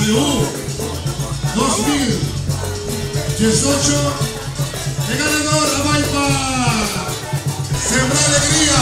Perú 2018 el ganador Amaipa sembra alegría.